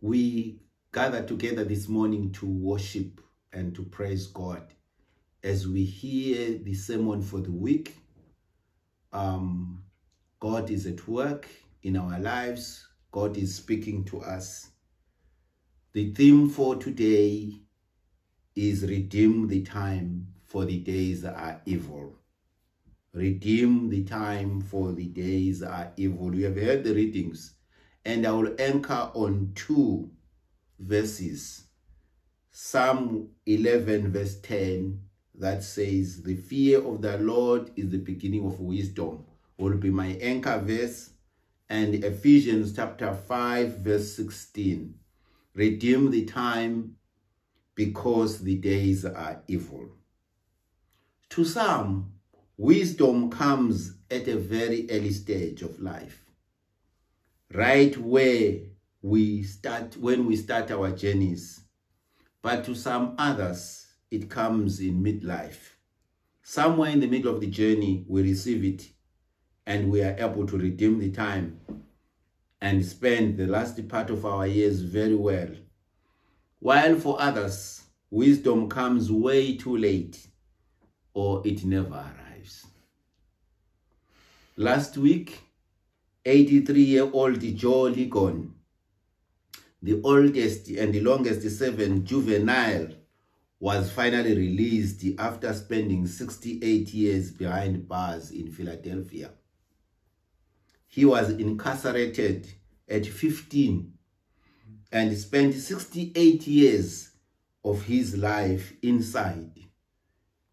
we gather together this morning to worship and to praise God as we hear the sermon for the week. Um, God is at work in our lives. God is speaking to us. The theme for today is redeem the time for the days are evil. Redeem the time for the days are evil. We have heard the readings and I will anchor on two verses. Psalm 11 verse 10 that says, the fear of the Lord is the beginning of wisdom will be my anchor verse and Ephesians chapter 5 verse 16. Redeem the time because the days are evil. To some, wisdom comes at a very early stage of life. Right where we start, when we start our journeys. But to some others, it comes in midlife. Somewhere in the middle of the journey, we receive it and we are able to redeem the time and spend the last part of our years very well. While for others, wisdom comes way too late or it never arrives. Last week, 83-year-old Joe Ligon, the oldest and the longest serving juvenile, was finally released after spending 68 years behind bars in Philadelphia. He was incarcerated at 15 and spent 68 years of his life inside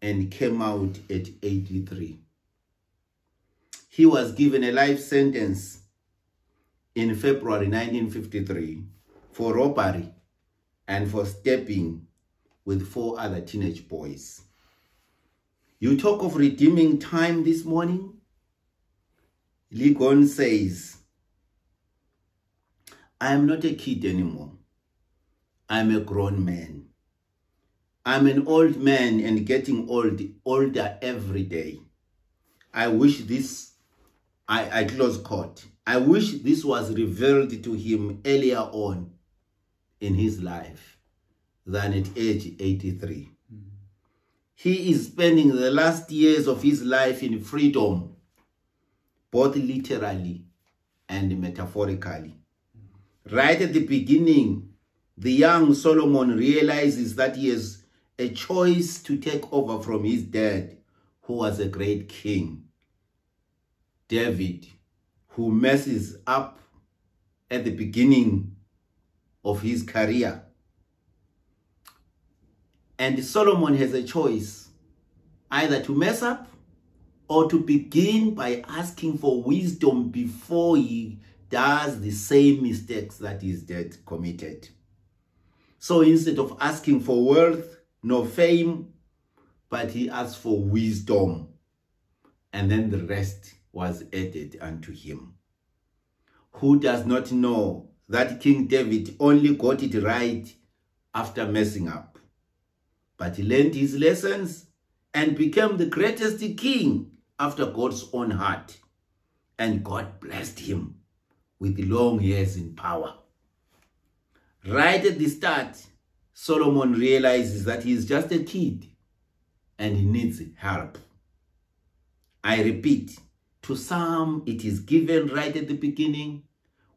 and came out at 83. He was given a life sentence in February 1953 for robbery and for stepping with four other teenage boys. You talk of redeeming time this morning? Ligon says, I am not a kid anymore. I'm a grown man. I'm an old man and getting old, older every day. I wish this, I, I close court. I wish this was revealed to him earlier on in his life than at age 83. Mm. He is spending the last years of his life in freedom both literally and metaphorically. Right at the beginning, the young Solomon realizes that he has a choice to take over from his dad, who was a great king. David, who messes up at the beginning of his career. And Solomon has a choice either to mess up or to begin by asking for wisdom before he does the same mistakes that his dad committed. So instead of asking for wealth, no fame, but he asks for wisdom. And then the rest was added unto him. Who does not know that King David only got it right after messing up, but he learned his lessons and became the greatest king after God's own heart. And God blessed him with long years in power. Right at the start, Solomon realizes that he is just a kid and he needs help. I repeat, to some it is given right at the beginning,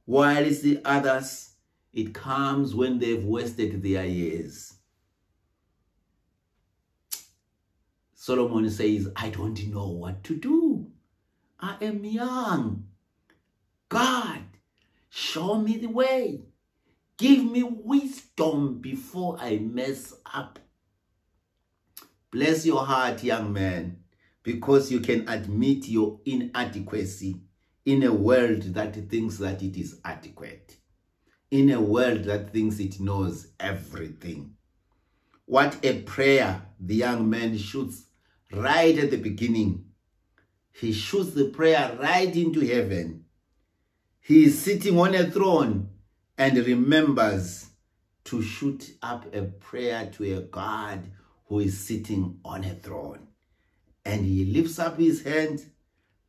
whilst the others, it comes when they've wasted their years. Solomon says, I don't know what to do. I am young. God, show me the way. Give me wisdom before I mess up. Bless your heart, young man, because you can admit your inadequacy in a world that thinks that it is adequate, in a world that thinks it knows everything. What a prayer the young man shoots right at the beginning. He shoots the prayer right into heaven. He is sitting on a throne and remembers to shoot up a prayer to a God who is sitting on a throne. And he lifts up his hand,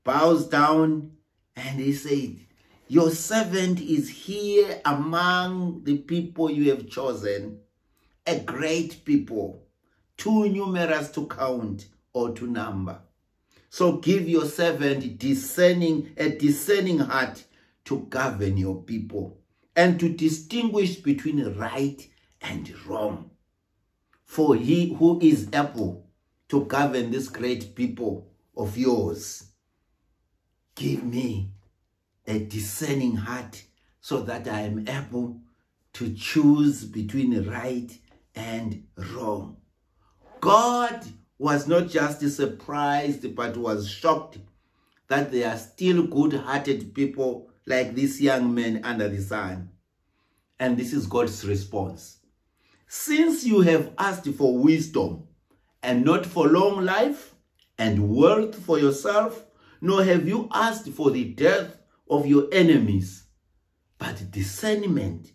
bows down, and he said, Your servant is here among the people you have chosen, a great people, too numerous to count or to number. So give your servant discerning a discerning heart to govern your people and to distinguish between right and wrong. For he who is able to govern this great people of yours, give me a discerning heart so that I am able to choose between right and wrong. God was not just surprised, but was shocked that there are still good-hearted people like this young man under the sun. And this is God's response. Since you have asked for wisdom and not for long life and wealth for yourself, nor have you asked for the death of your enemies, but discernment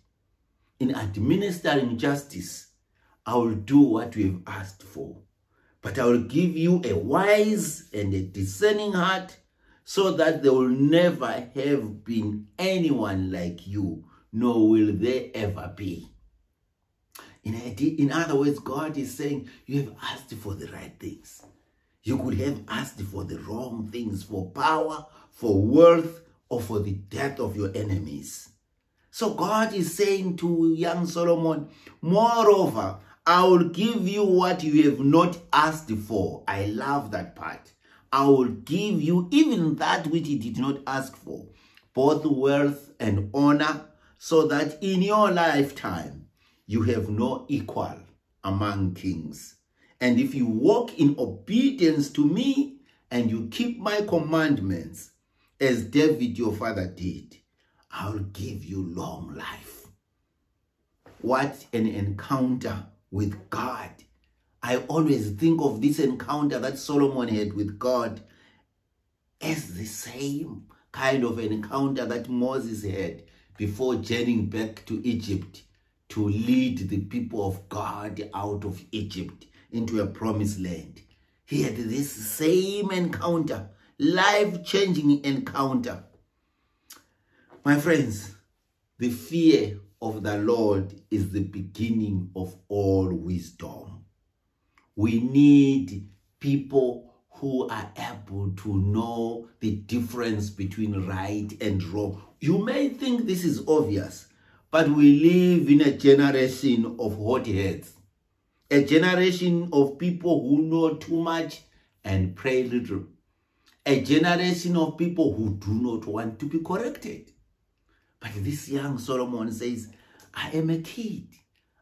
in administering justice, I will do what you have asked for. But I will give you a wise and a discerning heart so that there will never have been anyone like you, nor will there ever be. In, in other words, God is saying, you have asked for the right things. You could have asked for the wrong things, for power, for wealth, or for the death of your enemies. So God is saying to young Solomon, moreover, I will give you what you have not asked for. I love that part. I will give you even that which you did not ask for, both wealth and honor, so that in your lifetime you have no equal among kings. And if you walk in obedience to me and you keep my commandments, as David your father did, I'll give you long life. What an encounter with God. I always think of this encounter that Solomon had with God as the same kind of encounter that Moses had before journeying back to Egypt to lead the people of God out of Egypt into a promised land. He had this same encounter, life-changing encounter. My friends, the fear of the Lord is the beginning of all wisdom. We need people who are able to know the difference between right and wrong. You may think this is obvious, but we live in a generation of hotheads, a generation of people who know too much and pray little, a generation of people who do not want to be corrected. But this young Solomon says, I am a kid.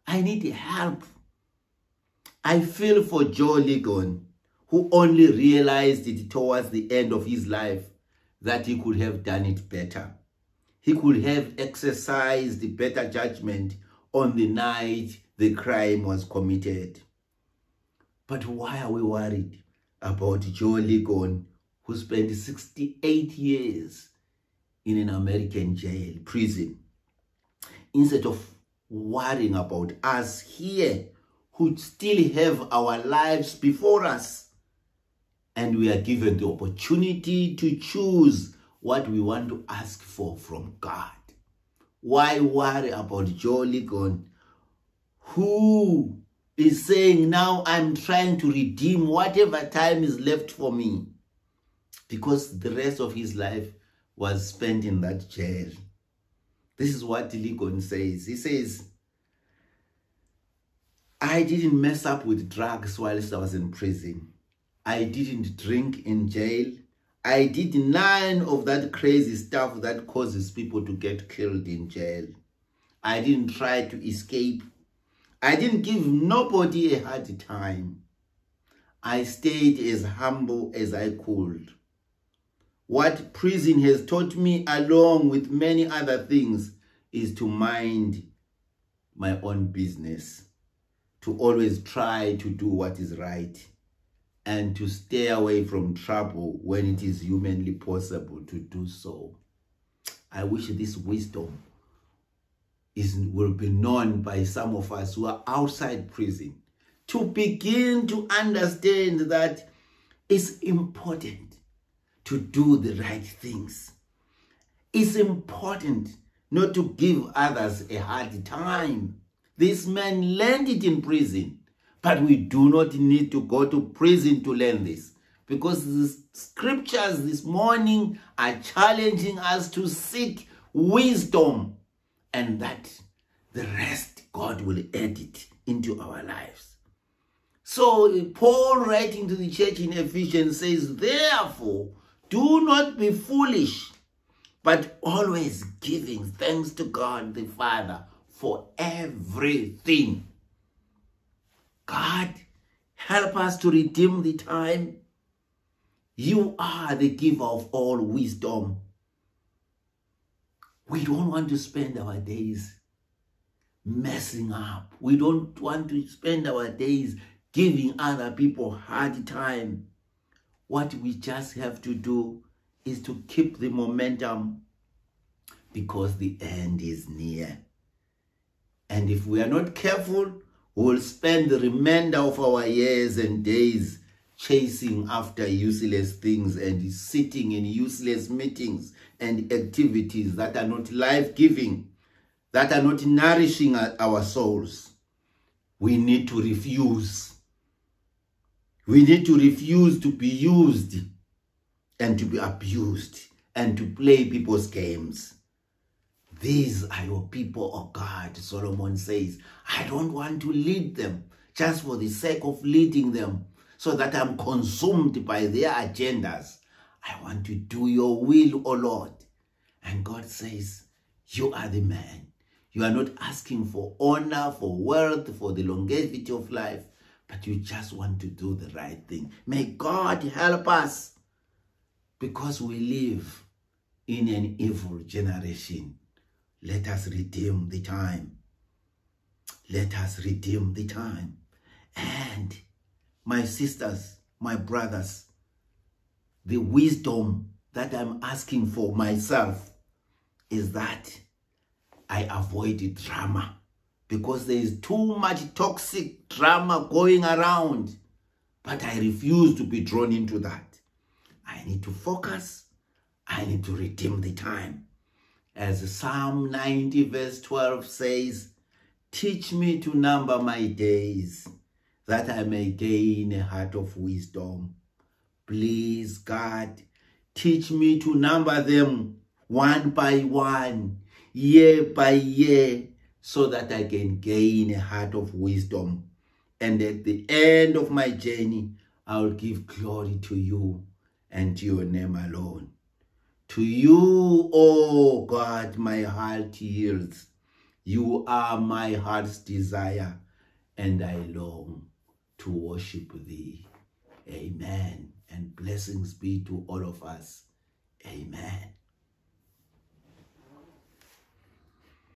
I need help. I feel for Joe Ligon, who only realized it towards the end of his life that he could have done it better. He could have exercised better judgment on the night the crime was committed. But why are we worried about Joe Ligon, who spent 68 years in an American jail, prison, instead of worrying about us here who still have our lives before us and we are given the opportunity to choose what we want to ask for from God. Why worry about Joe Ligon, who is saying, now I'm trying to redeem whatever time is left for me? Because the rest of his life was spent in that jail. This is what Ligon says. He says, I didn't mess up with drugs whilst I was in prison. I didn't drink in jail. I did none of that crazy stuff that causes people to get killed in jail. I didn't try to escape. I didn't give nobody a hard time. I stayed as humble as I could. What prison has taught me, along with many other things, is to mind my own business, to always try to do what is right, and to stay away from trouble when it is humanly possible to do so. I wish this wisdom is, will be known by some of us who are outside prison to begin to understand that it's important to do the right things. It's important not to give others a hard time. This man learned it in prison, but we do not need to go to prison to learn this because the scriptures this morning are challenging us to seek wisdom and that the rest God will add it into our lives. So Paul writing to the church in Ephesians says, therefore, do not be foolish, but always giving thanks to God the Father for everything. God, help us to redeem the time. You are the giver of all wisdom. We don't want to spend our days messing up. We don't want to spend our days giving other people hard time. What we just have to do is to keep the momentum because the end is near. And if we are not careful, we will spend the remainder of our years and days chasing after useless things and sitting in useless meetings and activities that are not life-giving, that are not nourishing our souls. We need to refuse. We need to refuse to be used and to be abused and to play people's games. These are your people, oh God, Solomon says. I don't want to lead them just for the sake of leading them so that I'm consumed by their agendas. I want to do your will, O Lord. And God says, you are the man. You are not asking for honor, for wealth, for the longevity of life, but you just want to do the right thing. May God help us because we live in an evil generation. Let us redeem the time. Let us redeem the time. And my sisters, my brothers, the wisdom that I'm asking for myself is that I avoid drama because there is too much toxic drama going around. But I refuse to be drawn into that. I need to focus. I need to redeem the time. As Psalm 90 verse 12 says, Teach me to number my days, that I may gain a heart of wisdom. Please, God, teach me to number them one by one, year by year, so that I can gain a heart of wisdom. And at the end of my journey, I will give glory to you and to your name alone. To you, oh God, my heart yields. You are my heart's desire, and I long to worship thee. Amen. And blessings be to all of us. Amen.